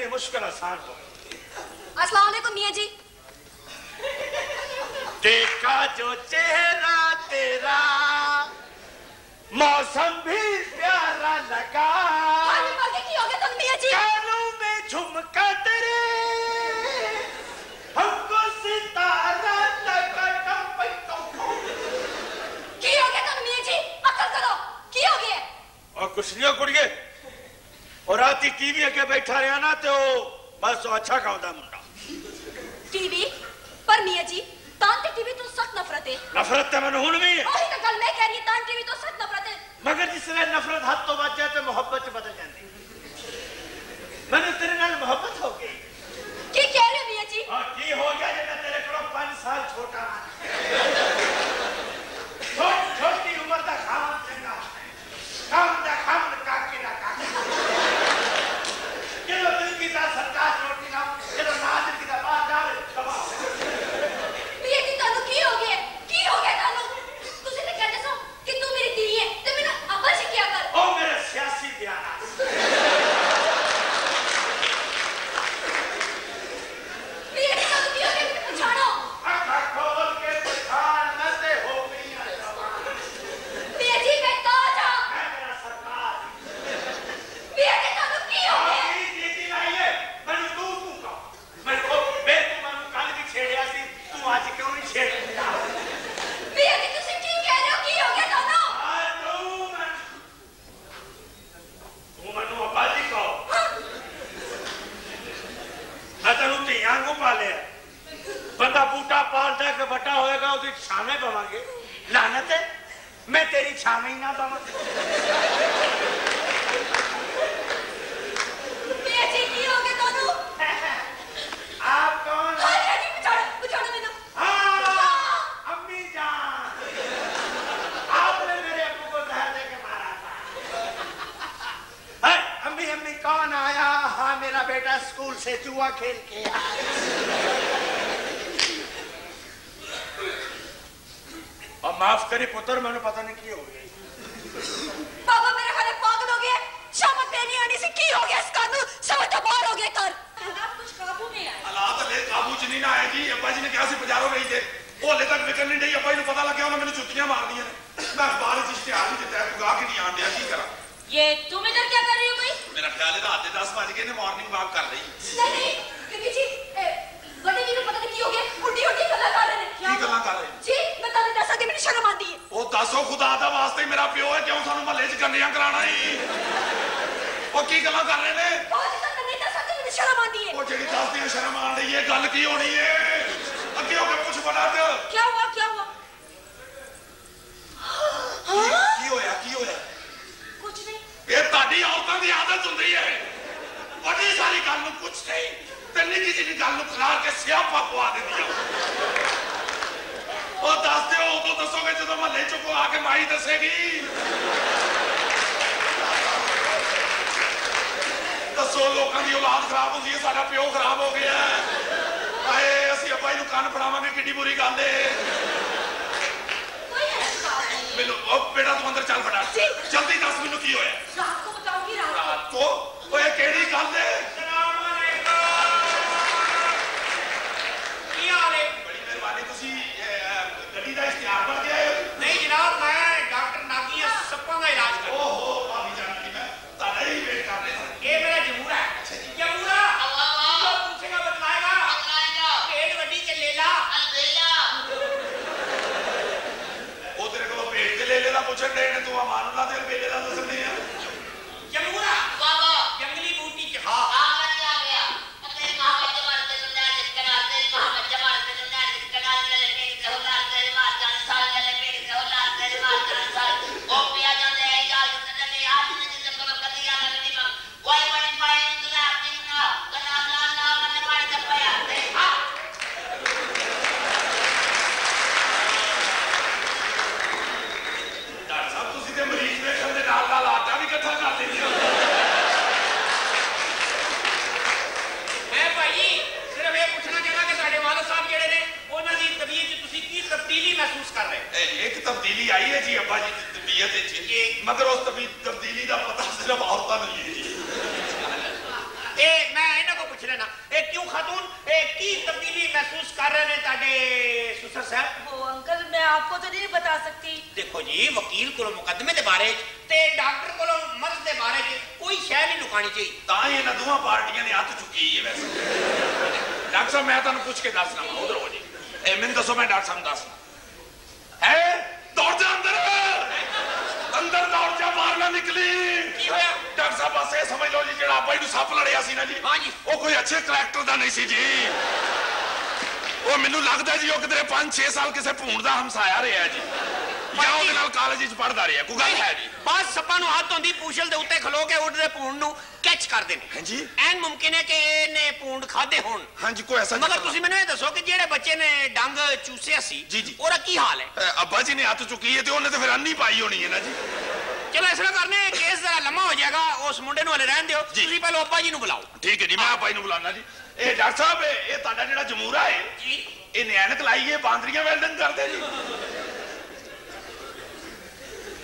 तेरी मुश्किल आसान हो अस्सलाम वालेकुम मियाँ जी। देखा जो चेहरा तेरा मौसम भी प्यारा लगा। हो गया तुम मियाँ जी। कानों में झुमका तेरे हमको सितारा लगा की हो गया तुम मियाँ जी? अकल करो की हो गया और कुछ नहीं हो कुड़िए। और रात टीवी अगे बैठा रहा ना तो बस अच्छा गाँव मुंडा। टीवी? पर मियाँ जी ते टीवी तो सख्त नफरत है। नफरत तो मैंने हूँ भी है। वही तो गल मैं कह रही टीवी तो सख्त नफरत है। मगर जिसने नफरत तो बच जाए तो मोहब्बत बदल जाती मैंने तेरे नाल मोहब्बत हो गई। की कह रहे हो मियाँ जी और की हो गया मैं तेरे को पाँच साल छोटा छोट છ મહિના તો माफ़ करे पुत्र मैंने पता नहीं की हो गया। पापा मेरे हाले पागल हो गया शब्द देनी आने से की हो गया इसका नु समझ तो बाहर हो गया कर। हालात कुछ काबू में आए। हालात ले काबू च नहीं ना आए जी। अब्बा जी ने कहा से बाजारो गई थे। वो ले तक निकल नहीं रही। अब्बा जी ने पता लग गया उन्होंने मेरे जुतियाँ मार दी हैं मैं अखबार इस इश्तेहार में देता है बुला के नहीं आने की करा? ये तुम इधर क्या कर रही हो भाई? मेरा ख्याल है रात के 10 बज गए ने मॉर्निंग वॉक कर रही। नहीं बीबी जी बड़े जी को पता नहीं की हो गया। उल्टी उल्टी गल्ला कर रहे हैं। क्या गल्ला कर रहे हैं? जी ਕਰਕੇ ਮੈਨੂੰ ਸ਼ਰਮ ਆਂਦੀ ਹੈ ਉਹ ਦੱਸੋ ਖੁਦਾ ਦਾ ਵਾਸਤੇ ਮੇਰਾ ਪਿਓ ਹੈ ਕਿਉਂ ਸਾਨੂੰ ਮਹੱਲੇ 'ਚ ਗੰਨਿਆਂ ਕਰਾਣਾ ਈ ਉਹ ਕੀ ਗੱਲਾਂ ਕਰ ਰਹੇ ਨੇ ਬਹੁਤ ਤਾਂ ਨਹੀਂ ਦੱਸ ਸਕਦੇ ਮੈਨੂੰ ਸ਼ਰਮ ਆਂਦੀ ਹੈ ਉਹ ਜਿਹੜੀ ਦੱਸਦੀ ਹੈ ਸ਼ਰਮ ਆਣ ਰਹੀ ਹੈ ਗੱਲ ਕੀ ਹੋਣੀ ਹੈ ਅੱਗੇ ਹੋ ਕੇ ਪੁੱਛ ਬਣਾ ਤੇ ਕੀ ਹੋਇਆ ਕੀ ਹੋਇਆ ਕੀ ਹੋਇਆ ਕੀ ਹੋਇਆ ਕੁਝ ਨਹੀਂ ਇਹ ਤੁਹਾਡੀ ਔਰਤਾਂ ਦੀ ਆਦਤ ਹੁੰਦੀ ਹੈ ਵੱਡੀ ਸਾਰੀ ਗੱਲ ਨੂੰ ਕੁਝ ਨਹੀਂ ਤੇ ਨਿੱਕੀ ਜਿਹੀ ਗੱਲ ਨੂੰ ਖਿਲਾਰ ਕੇ ਸਿਆਪਾ ਪਵਾ ਦਿੰਦੀ ਹੈ ਚੁੱਕੋ ਆ ਕੇ ਮਾਈ ਦੱਸੇਗੀ। ਦੱਸੋ ਲੋਕਾਂ ਦੀ ਔਲਾਦ ਖਰਾਬ ਹੁੰਦੀ ਹੈ ਸਾਡਾ ਪਿਓ ਖਰਾਬ ਹੋ ਗਿਆ ਆਏ ਅਸੀਂ ਅੱਬਾ ਨੂੰ ਕੰਨ ਫੜਾਵਾਂਗੇ ਕਿੱਡੀ ਬੁਰੀ ਗੱਲ ਏ। ਮੈਨੂੰ ਉਹ ਬੇਟਾ ਤੂੰ ਅੰਦਰ ਚੱਲ ਫੜਾ। ਜਲਦੀ ਦੱਸ ਮੈਨੂੰ ਕੀ ਹੋਇਆ। ਰਾਤ ਕੋ ਬਤਾਉਂਗੀ ਰਾਤ ਕੋ ਓਏ ਕਿਹੜੀ ਗੱਲ ਏ? मुझे देने तू हमारा यूँ खातून एक की तब्दीली महसूस कर रहे हैं ताडे सुसर साहब। वो अंकल मैं आपको तो नहीं बता सकती। देखो जी वकील को मुकदमे दे बारे ते डॉक्टर को मर्ज दे बारे कोई शय नहीं लुकानी चाहिए। ताए इन दोनों पार्टियाँ ने हाथ चुकी है वैसे। डॉक्टर साहब मैं तानू पूछ के दसना उधर हो जी। ए मैंने दसो मैं डॉक्टर साहब दसना है? दौड़ जा अंदर। अंदर दौड़ जा बाहर ना निकली। की होया? ਡਾਕਟਰ ਸਾਹਿਬ ਬਸ ਇਹ ਸਮਝ ਲਓ ਜੀ ਜਿਹੜਾ ਆਪਾਂ ਇਹਨੂੰ ਸੱਪ ਲੜਿਆ ਸੀ ਨਾ ਜੀ ਹਾਂ ਜੀ। ਉਹ ਕੋਈ ਅੱਛੇ ਕਰੈਕਟਰ ਦਾ ਨਹੀਂ ਸੀ ਜੀ। ਉਹ ਮੈਨੂੰ ਲੱਗਦਾ ਜੀ ਉਹ ਕਿਤੇ 5-6 ਸਾਲ ਕਿਸੇ ਭੂਣ ਦਾ ਹਮਸਾਇਆ ਰਿਹਾ ਜੀ। ਜਾਂ ਉਹਦੇ ਨਾਲ ਕਾਲਜ ਵਿੱਚ ਪੜਦਾ ਰਿਹਾ ਕੋਈ ਗੱਲ ਹੈ ਜੀ। ਬਸ ਸੱਪਾਂ ਨੂੰ ਹੱਥ ਹੁੰਦੀ ਪੂਛਲ ਦੇ ਉੱਤੇ ਖਲੋ ਕੇ ਉੱਡਦੇ ਪੂੰਡ ਨੂੰ ਕੈਚ ਕਰਦੇ ਨੇ। ਹਾਂਜੀ। ਐਨ ਮੁਮਕਿਨ ਹੈ ਕਿ ਇਹਨੇ ਪੂੰਡ ਖਾਦੇ ਹੋਣ। ਹਾਂਜੀ ਕੋਈ ਐਸਾ ਮਗਰ ਤੁਸੀਂ ਮੈਨੂੰ ਇਹ ਦੱਸੋ ਕਿ ਜਿਹੜੇ ਬੱਚੇ ਨੇ ਡੰਗ ਚੂਸਿਆ ਸੀ। ਉਹਦਾ ਕੀ ਹਾਲ ਹੈ? ਅੱਬਾ ਜੀ ਨੇ ਹੱਥ ਚੁੱਕੀ ਹੈ ਤੇ ਉਹਨੇ ਤੇ ਫਿਰ ਅੰਨੀ ਪਾਈ ਹੋਣੀ ਹੈ ਨਾ ਜੀ। ਚਲੋ ਇਸ ਤਰ੍ਹਾਂ ਕਰਨੇ ਕੇਸ ਜ਼ਰਾ ਲੰਮਾ ਹੋ ਜਾਏਗਾ ਉਸ ਮੁੰਡੇ ਨੂੰ ਹਲੇ ਰਹਿਣ ਦਿਓ ਜੀ। ਤੁਸੀਂ ਪਹਿਲਾਂ ਅੱਬਾ ਜੀ ਨੂੰ ਬੁਲਾਓ ਠੀਕ ਹੈ ਜੀ ਮੈਂ ਭਾਈ ਨੂੰ ਬੁਲਾਣਾ ਜੀ ਇਹ ਡਾਕਟਰ ਸਾਹਿਬ ਇਹ ਇਹ ਤੁਹਾਡਾ ਜਿਹੜਾ ਜਮੂਰਾ ਹੈ ਜੀ ਇਹ ਨਿਆਣਕ ਲਾਈਏ ਬਾਂਦਰੀਆਂ ਵੈਲਡਿੰਗ ਕਰਦੇ ਜੀ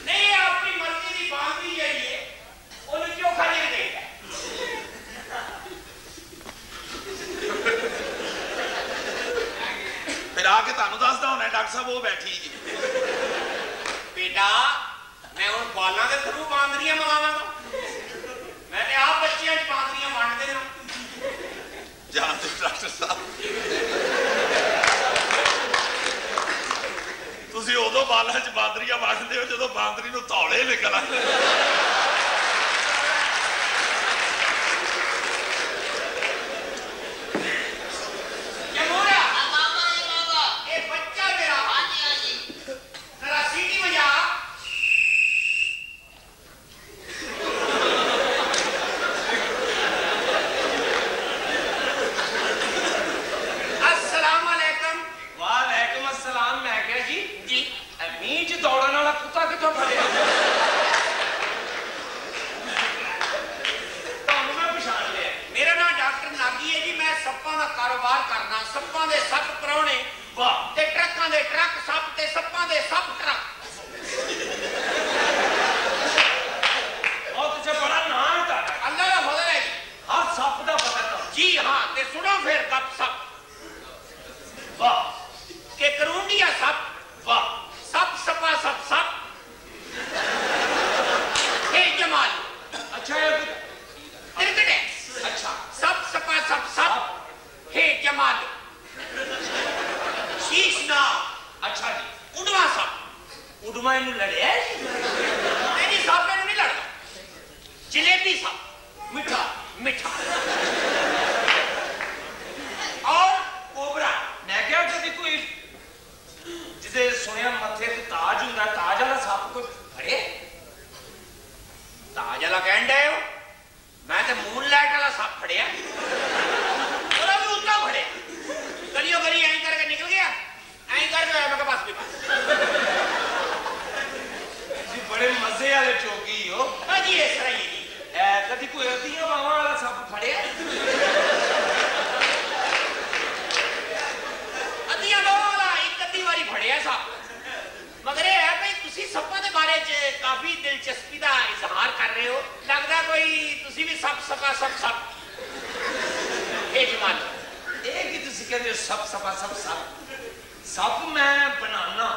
ਨਹੀਂ ਆਪਣੀ ਮਰਜ਼ੀ ਦੀ ਬਾਤ ਵੀ ਜਾਈਏ ਉਹਨੂੰ ਕਿਉਂ ਖਾਲੀ ਦੇਗਾ ਫਿਰ ਆ ਕੇ ਤੁਹਾਨੂੰ ਦੱਸਦਾ ਹੁਣਾ ਡਾਕਟਰ ਸਾਹਿਬ ਉਹ ਬੈਠੀ ਜੀ ਬੇਟਾ ਮੈਂ ਹੁਣ ਬਾਲਾਂ ਦੇ ਥਰੂ ਬਾਂਦਰੀਆਂ ਮੰਗਾਵਾਂਗਾ। ਮੈਂ ਤੇ ਆਪ ਬੱਚਿਆਂ 'ਚ ਬਾਂਦਰੀਆਂ ਵੰਡਦੇ ਹਾਂ। ਜਾਨ ਤੇ ਡਾਕਟਰ ਸਾਹਿਬ। ਤੁਸੀਂ ਉਦੋਂ ਬਾਲਾਂ 'ਚ ਬਾਂਦਰੀਆਂ ਵੰਡਦੇ ਹੋ ਜਦੋਂ ਬਾਂਦਰੀ ਨੂੰ ਧੌਲੇ ਨਿਕਲ ਆਉਂਦੇ ਇਜ਼ਹਾਰ ਕਰ ਰਹੇ ਹੋ ਲੱਗਦਾ ਕੋਈ ਤੁਸੀਂ ਵੀ ਸੱਪ ਸਪਾ ਸੱਪ ਸੱਪ ਇਹ ਜਮਾਨ ਇਹ ਕੀ ਤੁਸੀਂ ਕਹਿੰਦੇ ਹੋ ਸੱਪ ਸੱਪਾ ਸੱਪ ਸੱਪ ਸੱਪ ਮੈਂ ਬਣਾਉਣਾ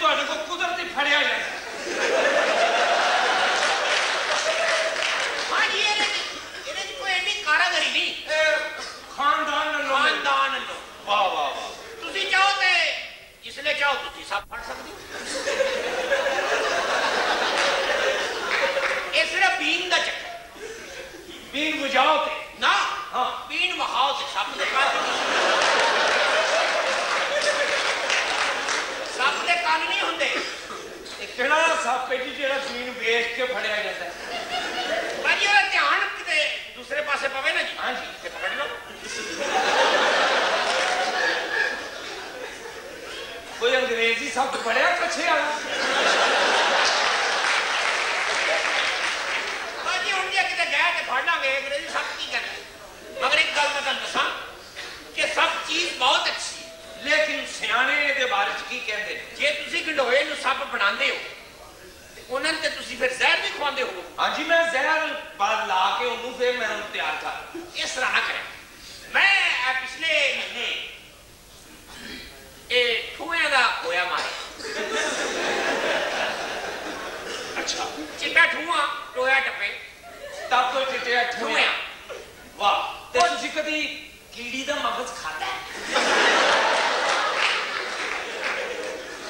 ਤੁਹਾਡੇ ਕੋਲ ਕੁਦਰਤੀ ਫੜਿਆ ਜਾਂਦਾ ਹਾਂ ਜੀ ਇਹਦੇ 'ਚ- ਇਹਦੇ 'ਚ ਕੋਈ ਐਡੀ ਕਾਰਾਗਰੀ ਨਹੀਂ ਇਹ ਖਾਨਦਾਨ ਨਾਲ ਖਾਨਦਾਨ ਨੂੰ ਵਾਹ ਵਾਹ ਵਾਹ ਤੁਸੀਂ ਚਾਹੋ ਤੇ ਸੱਪ ਫੜ ਸਕਦੇ ਹੋ मुँह मैं तैयार था। ये सराहना करें। मैं पिछले महीने ए का मारे। अच्छा चिट्टा टोया टपे। तब तो चिट्टा वाह कीड़ी मगज खाता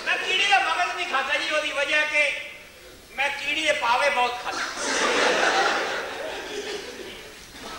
मैं कीड़ी का मगज नहीं खाता जी वजह के मैं कीड़ी के पावे बहुत खाता।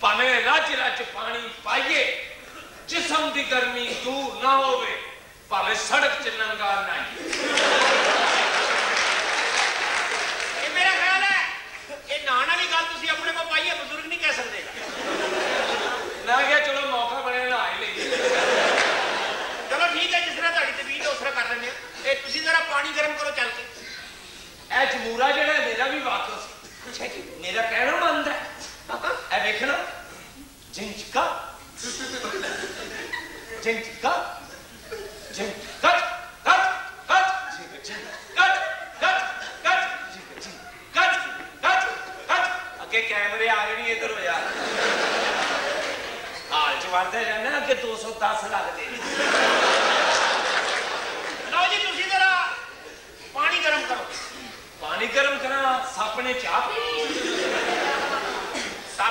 ਭਾਵੇਂ ਰੱਜ ਰੱਜ ਪਾਣੀ ਪਾਈਏ ਜਿਸਮ ਦੀ ਗਰਮੀ ਦੂਰ ਨਾ ਹੋਵੇ ਭਾਵੇਂ ਸੜਕ 'ਚ ਨੰਗਾ ਨਹੀਂ ਇਹ ਮੇਰਾ ਖਿਆਲ ਹੈ ਇਹ ਨਾਂ ਵਾਲੀ ਗੱਲ ਤੁਸੀਂ ਆਪਣੇ ਕੋਲ ਪਾਈ ਹੈ ਬਜ਼ੁਰਗ ਨਹੀਂ ਕਹਿ ਸਕਦੇ ਮੈਂ ਕਿਹਾ ਚਲੋ ਮੌਕਾ ਬਣਿਆ ਨਾ ਹੀ ਲਈਏ ਚਲੋ ਠੀਕ ਹੈ ਜਿਸ ਤਰ੍ਹਾਂ ਤੁਹਾਡੀ ਤਬੀਅਤ ਹੈ ਉਸ ਤਰ੍ਹਾਂ ਕਰ ਲੈਂਦੇ ਹਾਂ ਇਹ ਤੁਸੀਂ ਜ਼ਰਾ ਪਾਣੀ ਗਰਮ ਕਰੋ ਚੱਲ ਕੇ ਇਹ ਜਮੂਰਾ ਜਿਹੜਾ ਹੈ, ਮੇਰਾ ਵੀ ਵਾਕਿਆ ਸੀ ਅੱਛਾ ਜੀ ਮੇਰਾ ਕਹਿਣਾ ਮੰਨਦਾ Americano? Gentica? Gentica? Gentica? दो सौ दस लगते लो गर्म करो पानी गर्म करा सप ने चाह पी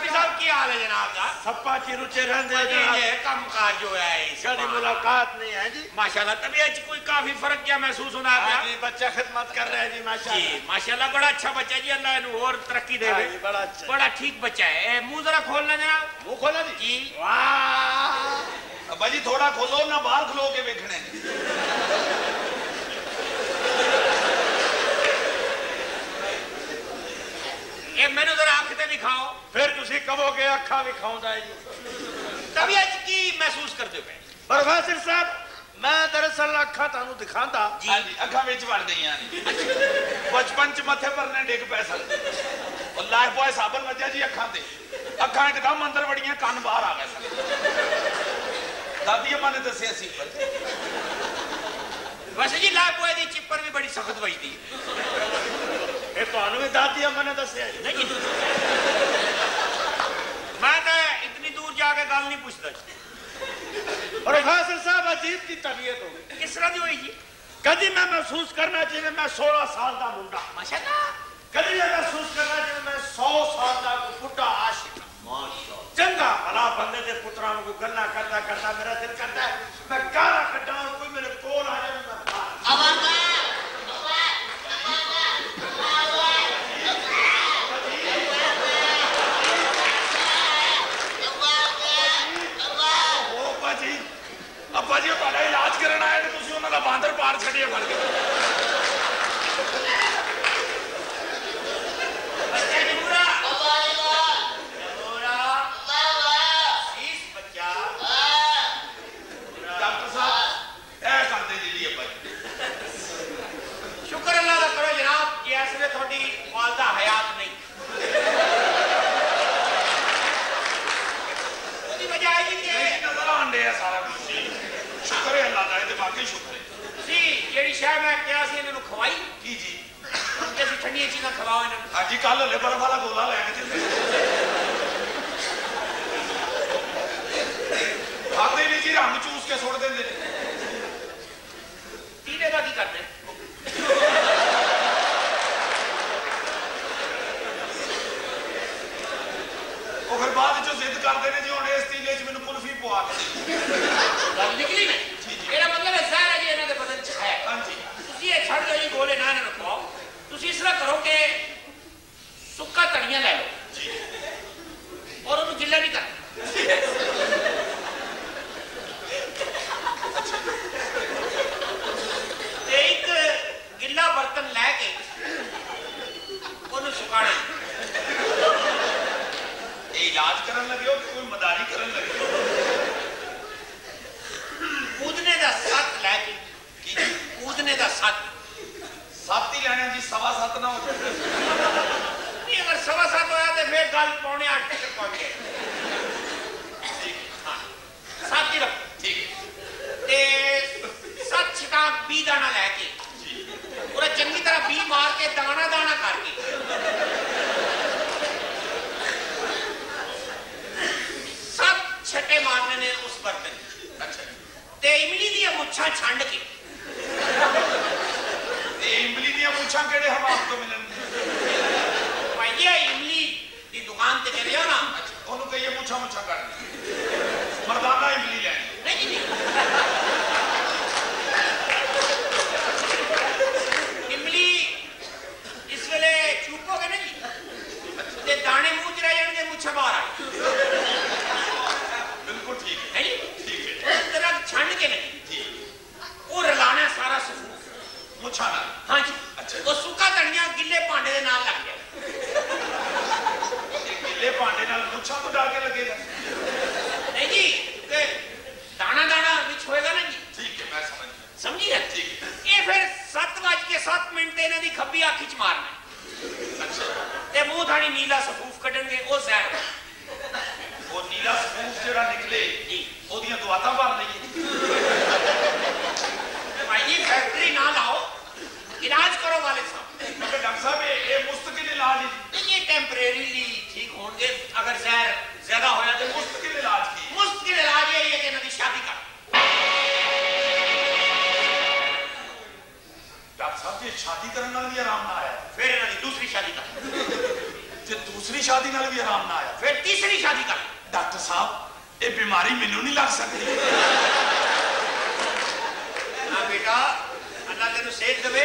डॉक्टर साहब की हाल है जनाब सप्पा चिरू चेहरे कम काज जो है इसकी मुलाकात नहीं है जी। माशाल्लाह तबीयत कोई काफ़ी फ़र्क क्या महसूस होना हाँ जी बच्चा खिदमत कर रहा है जी माशाल्लाह। माशाल्लाह बड़ा अच्छा बच्चा जी अल्लाह और तरक्की हाँ दे बड़ा अच्छा बड़ा ठीक बच्चा है। मुँह जरा खोलना जनाब। मुँह खोला जी? वाह! अब्बा थोड़ा खोलो ना बाहर खलो के देखने ये मैंने जरा अख तो दिखाओ। फिर तुम कहो कि अखा दिखाऊँगा जी। तबीयत की महसूस कर दो प्रोफेसर साहब मैं दरअसल अखा तुम दिखा हाँ अखा बिच बन गई बचपन च मथे भरने डिग पै लाइफ बॉय साबन मज़ा जी अखा दे अखा एकदम अंदर बड़िया कान बहार आ गए दादी अम्मा ने दसिया वैसे जी लाइफ बॉय की चिपर भी बड़ी सख्त बजती है ਇਹ ਤੁਹਾਨੂੰ ਵੀ ਦਾਦੀ ਅੰਮਾ ਨੇ ਦੱਸਿਆ ਜੀ ਨਹੀਂ ਮੈਂ ਤਾਂ ਇਤਨੀ ਦੂਰ ਜਾ ਕੇ ਗੱਲ ਨਹੀਂ ਪੁੱਛਦਾ ਜੀ ਪ੍ਰੋਫੈਸਰ ਸਾਹਿਬ ਅਜੀਬ ਦੀ ਤਬੀਅਤ ਹੋ ਗਈ ਕਿਸ ਤਰ੍ਹਾਂ ਦੀ ਹੋਈ ਜੀ ਕਦੀ ਮੈਂ ਮਹਿਸੂਸ ਕਰਨਾ ਜਿਵੇਂ ਮੈਂ 16 ਸਾਲ ਦਾ ਮੁੰਡਾ ਮਾਸ਼ਾਅੱਲਾ ਕਦੀ ਮੈਂ ਮਹਿਸੂਸ ਕਰਨਾ ਜਿਵੇਂ ਮੈਂ 100 ਸਾਲ ਦਾ ਬੁੱਢਾ ਆਸ਼ਿਕ ਮਾਸ਼ਾਅੱਲਾ ਚੰਗਾ ਭਲਾ ਬੰਦੇ ਦੇ ਪੁੱਤਰਾਂ ਨੂੰ ਗੱਲਾਂ ਕਰਦਾ ਕਰਦਾ ਮੇਰਾ ਦਿਲ ਕਰਦਾ ਮੈਂ ਕਾਲਾ ਕੱਢਾਂ ਕੋਈ ਮੇਰੇ ਕੋਲ ਆ ਜਾਵੇ ਮੈਂ ਆਵਾਜ਼ ਅੱਬਾ ਜੀ ਉਹ ਤੁਹਾਡਾ ਇਲਾਜ ਕਰਨ ਆਏ ਤੇ ਤੁਸੀਂ ਉਹਨਾਂ ਦਾ ਬਾਂਦਰ ਪਾਰ ਛੱਡਿਆ ਫੜ ਕੇ ਠੰਡੀਆਂ ਚੀਜ਼ਾਂ ਖਵਾਓ ਇਹਨਾਂ ਨੂੰ ਅੱਜ ਕੱਲ ਹਲੇ ਬਰਫ ਵਾਲਾ ਗੋਲਾ ਲੈ ਕੇ ਚੱਲੇ ਖਾਦੇ ਨਹੀਂ ਜੀ ਰੰਗ ਚੂਸ ਕੇ ਸੁੱਟ ਦਿੰਦੇ ਨੇ ਤੀਲੇ ਦਾ ਕੀ ਕਰਦੇ ਉਹ ਫਿਰ ਬਾਅਦ ਚੋਂ ਜ਼ਿੱਦ ਕਰਦੇ ਨੇ ਜੀ ਹੁਣ ਇਸ ਤੀਲੇ 'ਚ ਮੈਨੂੰ ਕੁਲਫੀ ਪਵਾ ਕੇ ਗੱਲ ਨਿਕਲੀ ਨਾ ਇਹਦਾ ਮਤਲਬ ਹੈ ਜ਼ਹਿਰ ਹੈ ਜੀ ਇਹਨਾਂ ਦੇ ਬਦਨ ਚ ਹੈ ਹਾਂਜੀ ਤੁਸੀਂ ਇਹ ਛੱਡ ਦਿਓ ਜੀ ਗੋਲੇ ਨਾ ਇਹਨਾਂ ਨੂੰ ਖਵਾਓ तुम इस तरह करो कि सुक्का तड़िया लै लो। अच्छा पूछा छंड के। इमली दिया पूछा केड़े हम आपको मिलन। भैया इमली दी दुकान ते करे हो ना। अच्छा, ओनु कहिए पूछा मुछा कर मर्दाना इमली ले नहीं नहीं इमली इस वेले चूपोगे नहीं? ते दाणे मुँह च आ ਸਫੂਰ ਮੁੱਛਾਂ ਨਾਲ ਹਾਂਜੀ ਅੱਛਾ। ਉਹ ਸੁੱਕਾ ਧਨੀਆ ਗਿੱਲੇ ਭਾਂਡੇ ਦੇ ਨਾਲ ਲੱਗ ਜਾਏ ਇਹ ਗਿੱਲੇ ਭਾਂਡੇ ਨਾਲ ਮੁੱਛਾਂ ਤੋਂ ਡਰ ਕੇ ਲੱਗੇਗਾ ਨਹੀਂ ਜੀ ਤੇ ਦਾਣਾ ਦਾਣਾ ਵਿੱਚ ਹੋਏਗਾ ਨਾ ਜੀ ਠੀਕ ਹੈ ਮੈਂ ਸਮਝ ਗਿਆ ਸਮਝੀ ਹੈ ਠੀਕ ਇਹ ਫਿਰ 7 ਵਜ ਕੇ 7 ਮਿੰਟ ਤੇ ਇਹਨਾਂ ਦੀ ਖੱਬੀ ਅੱਖ ਚ ਮਾਰਨਾ ਹੈ। ਅੱਛਾ ਤੇ ਮੂੰਹ ਥਾਣੀ ਨੀਲਾ ਸਫੂਫ ਕੱਢਣਗੇ ਉਹ ਜ਼ਹਿਰ ਹੈ। ਉਹ ਨੀਲਾ ਸਫੂਫ ਜਿਹੜਾ ਨਿਕਲੇ ਜੀ ਉਹਦੀਆਂ ਦੁਆਤਾਂ ਭਰ ਲਈਏ ਭਾਈ ਜੀ ਫੈਕਟਰੀ ਨਾ ਲਾਓ इलाज करो वाले साहब। डॉक्टर साहब ये मुस्तकिल इलाज नहीं ये टेंपरेरीली ठीक होंगे अगर जहर ज़्यादा हो जाए तो मुस्तकिल इलाज की। मुस्तकिल इलाज ये है कि शादी कर डॉक्टर साहब जी शादी करने वाले भी आराम ना आया। फिर दूसरी शादी जे दूसरी शादी नाल भी आराम ना आया। फिर तीसरी शादी कर डॉक्टर साहब ये बीमारी मेनू नहीं लग सकती। हाँ, बेटा अल्लाह तेन सेहत देवे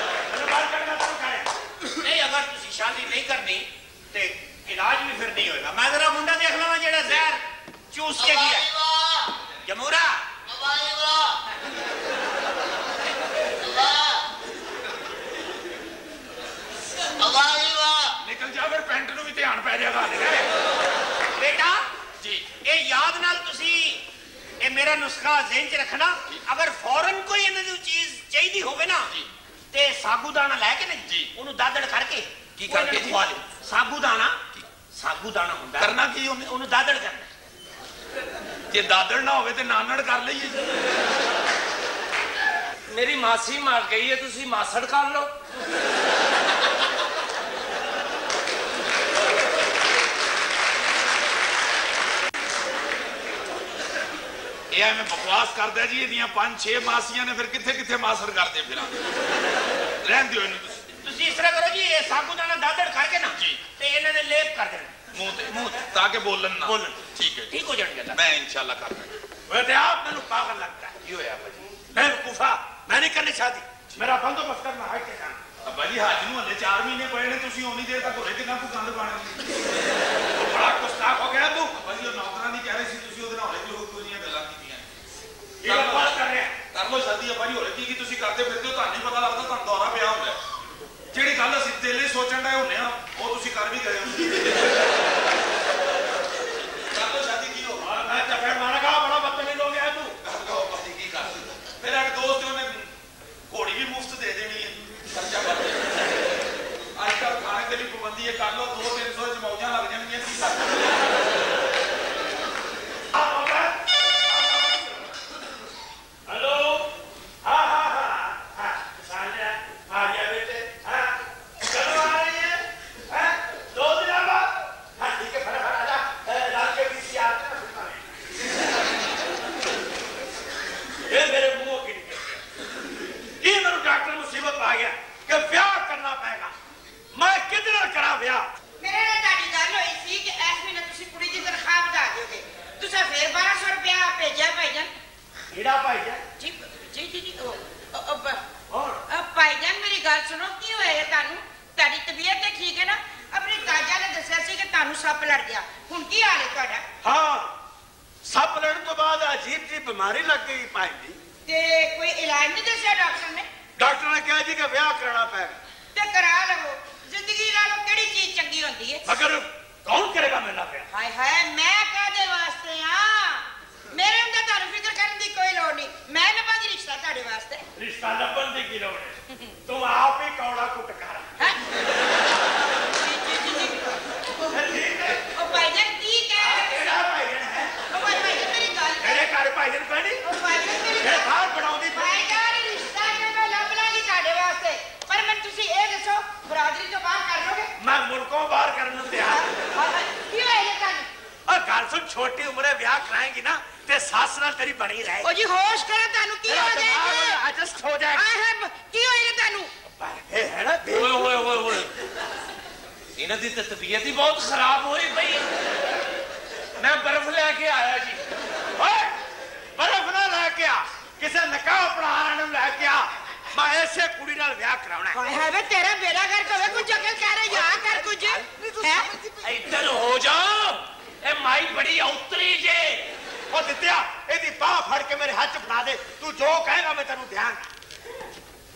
शादी नहीं करनी ते इलाज भी फिर नहीं होगा मैं तेरा मुंडा देख लवा जेड़ा जहर चूस के किया जमूरा? बेटा जी। नुस्खा च रखना। अगर कोई चीज़ चाहिए दाना दादड़ करके। ਕੀ ਕਰਕੇ ਨੂੰ ਜੀ? ਖਵਾ ਦਿਓ ਸਾਗੂਦਾਨਾ ਸਾਗੂਦਾਨਾ ਹੁੰਦਾ। ਕਰਨਾ ਕੀ ਉਹਨੇ? ਉਹਨੂੰ ਦਾਦੜ ਕਰਨਾ। ਜੇ ਦਾਦੜ ਨਾ ਹੋਵੇ ਤੇ ਨਾਨੜ ਕਰ ਲਈਏ ਮੇਰੀ ਮਾਸੀ ਮਰ ਗਈ ਹੈ ਤੁਸੀਂ ਮਾਸੜ ਕਰ ਲਓ। ਇਹ ਐਵੇਂ ਬਕਵਾਸ ਕਰਦਾ ਜੀ ਇਹਦੀਆਂ ਪੰਜ ਛੇ ਮਾਸੀਆਂ ਨੇ ਫਿਰ ਕਿੱਥੇ ਕਿੱਥੇ ਮਾਸੜ ਕਰਦੇ ਫਿਰਾਂ ਰਹਿਣ ਦਿਓ ਇਹਨੂੰ ਤੁਸੀਂ ਇਸ ਤਰ੍ਹਾਂ ਕਰੋ ਜੀ ਇਹ ਸਾਬੂਦਾਨਾ ਦਾਦੜ ਖਾ ਕੇ ਨਾ ਤੇ ਇਹਨਾਂ ਨੇ ਲੇਪ ਕਰ ਦੇਣਾ ਮੂੰਹ ਤੇ ਮੂੰਹ ਤੇ ਤਾਂ ਕਿ ਬੋਲਣ ਨਾ ਬੋਲਣ ਠੀਕ ਹੈ ਠੀਕ ਹੋ ਜਾਣਗੇ ਮੈਂ ਇਨਸ਼ਾਅੱਲਾ ਕਰ ਦਾਂਗਾ ਵੇ ਤੇ ਆਪ ਮੈਨੂੰ ਪਾਗਲ ਲੱਗਦਾ ਕੀ ਹੋਇਆ ਅੱਬਾ ਜੀ ਮੈਂ ਕੁਫਾ ਮੈਂ ਨਹੀਂ ਕਰਨੀ ਚਾਹਦੀ ਮੇਰਾ ਬੰਦੋਬਸਤ ਕਰਨਾ ਹਾਈ ਤੇ ਜਾਣਾ ਅੱਬਾ ਜੀ ਹਾਜੀ ਨੂੰ ਹਲੇ 4 ਮਹੀਨੇ ਪਏ ਨੇ ਤੁਸੀਂ ਉਨੀ ਦੇਰ ਤੱਕ ਹੋਰੇ ਕਿੰਨਾ ਕੁ ਗੰਦ ਪਾਣਾ तो तबीयत ही बहुत खराब हो रही मैं बर्फ़ लैके आया जी। बर्फ़ ना लैके आ। किसी निकाह अपना लैके आ। मैं जाओ माई बड़ी औतरी जे। मेरे हाथ दे। तू जो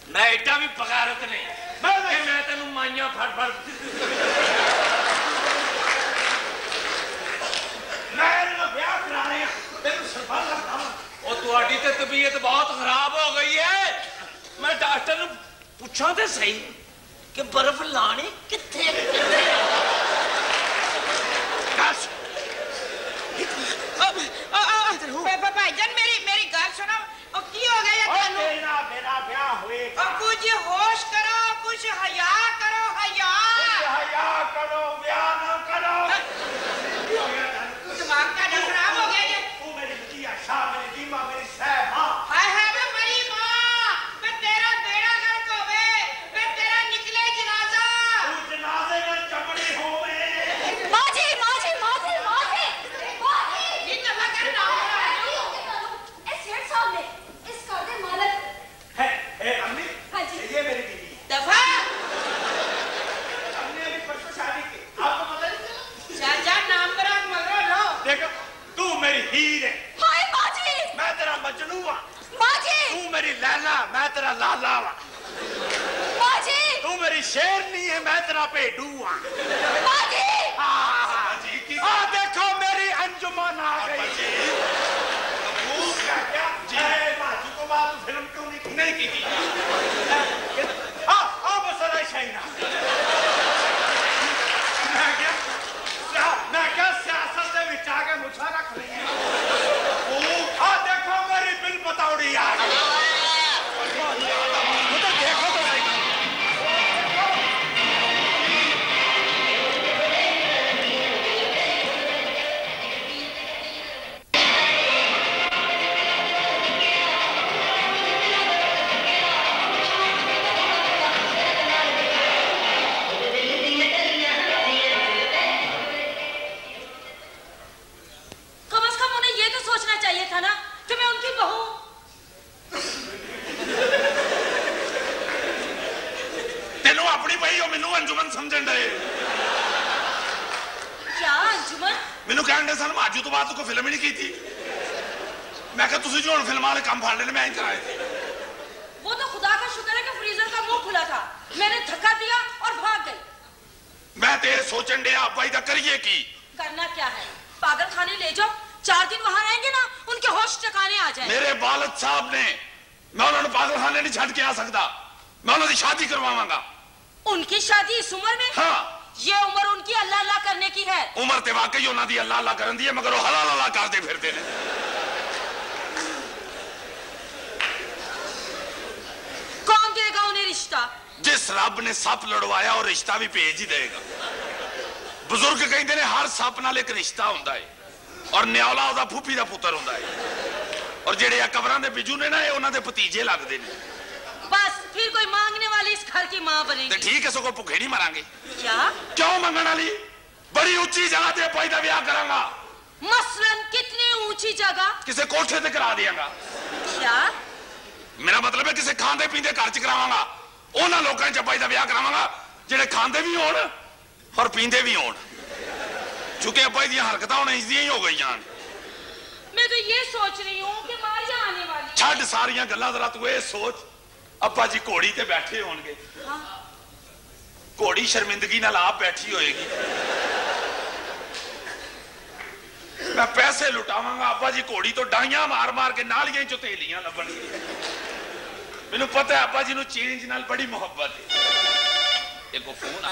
मैं मैं भी मैं तेन माइया फट फट ਮੈਂ ਇਹਨਾਂ ਨਾਲ ਵਿਆਹ ਕਰਾਣੇ ਆ ਤੈਨੂੰ ਸਰਬੱਤ ਦਾ ਬਣਾਵਾਂ ਉਹ ਤੁਹਾਡੀ ਤੇ ਤਬੀਅਤ ਬਹੁਤ ਖਰਾਬ ਹੋ ਗਈ ਹੈ ਮੈਂ ਡਾਕਟਰ ਨੂੰ ਪੁੱਛਾਂ ਤੇ ਸਹੀ ਕਿ ਬਰਫ਼ ਲਾਣੀ ਕਿੱਥੇ ਦੱਸ ਪਾਪਾ ਭਾਈਜਾਨ ਮੇਰੀ ਮੇਰੀ ਗੱਲ ਸੁਣੋ ਉਹ ਕੀ ਹੋ ਗਿਆ ਉਹ ਤੁਹਾਨੂੰ ਤੇਰਾ ਮੇਰਾ ਵਿਆਹ ਹੋਏਗਾ ਉਹ ਕੁਝ ਹੋਸ਼ ਕਰੋ ਕੁਝ ਹਯਾ ਕਰੋ ਹਯਾ ਹਯਾ ਕਰੋ ਵਿਆਹ ਨਾ ਕਰੋ बाद को फ़िल्म ही नहीं की थी। मैं कहा तुझे जो फ़िल्म वाले काम फाड़ने में आई कराए थे। वो तो खुदा का शुक्र है कि फ्रीजर का मुँह खुला था। मैंने धक्का दिया और भाग गई। मैं तेरे सोचन दे आप वायदा करिए की? करना क्या है? पागल खाने ले जाओ। चार दिन वहाँ रहेंगे ना उनके होश ठिकाने आ जाए मेरे बालक साहब ने मैं उन्होंने पागल खाने नहीं छड़ के आ सकता। मैं उन्होंने शादी करवाऊँगा। उनकी शादी इस उम्र में? हाँ। ये उम्र उनकी अल्लाह अल्लाह करने की है ਉਮਰ ਤੇ ਵਾਕਈ ਉਹਨਾਂ ਦੀ ਅੱਲਾ ਅੱਲਾ ਕਰਨ ਦੀ ਹੈ ਮਗਰ ਉਹ ਹਲਾਲ ਹਲਾ ਕਰਦੇ ਫਿਰਦੇ ਨੇ कौन देगा उन्हें रिश्ता ਜਿਸ ਰੱਬ ਨੇ ਸੱਪ ਲੜਵਾਇਆ ਉਹ ਰਿਸ਼ਤਾ ਵੀ ਭੇਜ ਹੀ ਦੇਗਾ ਬਜ਼ੁਰਗ ਕਹਿੰਦੇ ਨੇ ਹਰ ਸੱਪ ਨਾਲ ਇੱਕ ਰਿਸ਼ਤਾ ਹੁੰਦਾ ਹੈ ਔਰ ਨਿਆਲਾ ਉਹਦਾ ਫੂਫੀ ਦਾ ਪੁੱਤਰ ਹੁੰਦਾ ਹੈ ਔਰ ਜਿਹੜੇ ਆ ਕਬਰਾਂ ਦੇ ਬਿਜੂ ਨੇ ਨਾ ਇਹ ਉਹਨਾਂ ਦੇ ਭਤੀਜੇ ਲੱਗਦੇ ਨੇ बस फिर कोई मांगने वाली इस घर की माँ ਤੇ बनेगी ਠੀਕ ਹੈ ਸਗੋਂ ਭੁੱਖੇ ਨਹੀਂ ਮਰਾਂਗੇ क्या ਕਿਉਂ ਮੰਗਣ ਵਾਲੀ ਬੜੀ ਉੱਚੀ ਜਗ੍ਹਾ ਤੇ ਭਾਈ ਦਾ ਵਿਆਹ ਕਰਾਂਗਾ मसलन कितनी ऊंची जगह ਕਿਸੇ ਕੋਠੇ ਤੇ ਕਰਾ ਦਿਆਂਗਾ क्या ਮੇਰਾ ਮਤਲਬ ਹੈ ਕਿਸੇ ਖਾਂਦੇ ਪੀਂਦੇ ਘਰ ਚ ਕਰਾਵਾਂਗਾ ਉਹਨਾਂ ਲੋਕਾਂ ਚ ਭਾਈ ਦਾ ਵਿਆਹ ਕਰਾਵਾਂਗਾ ਜਿਹੜੇ ਖਾਂਦੇ ਵੀ ਹੋਣ ਔਰ ਪੀਂਦੇ ਵੀ ਹੋਣ ਕਿਉਂਕਿ ਭਾਈ ਦੀਆਂ ਹਰਕਤਾਂ ਹੁਣ ਇੰਜ ਦੀਆਂ ਹੀ ਹੋ ਗਈਆਂ ਨੇ मैं तो ये सोच रही हूँ कि मारिया आने वाली है। ਛੱਡ ਸਾਰੀਆਂ ਗੱਲਾਂ ਜ਼ਰਾ ਤੂੰ ਇਹ ਸੋਚ ਅੱਪਾ ਜੀ ਘੋੜੀ ਤੇ ਬੈਠੇ ਹੋਣਗੇ ਘੋੜੀ ਸ਼ਰਮਿੰਦਗੀ ਨਾਲ ਆਪ ਬੈਠੀ ਹੋਏਗੀ ਮੈਂ ਪੈਸੇ ਲੁਟਾਵਾਂਗਾ ਅੱਪਾ ਜੀ ਘੋੜੀ ਤੋਂ ਡਾਈਆਂ ਮਾਰ ਮਾਰ ਕੇ ਨਾਲੀਆਂ ਚ ਤੇਲੀਆਂ ਲੱਭਣਗੀਆਂ ਮੈਨੂੰ ਪਤਾ ਹੈ ਅੱਪਾ ਜੀ ਨੂੰ ਚੇਂਜ ਨਾਲ ਬੜੀ ਮੁਹੱਬਤ ਹੈ ਇੱਕ ਫੋਨ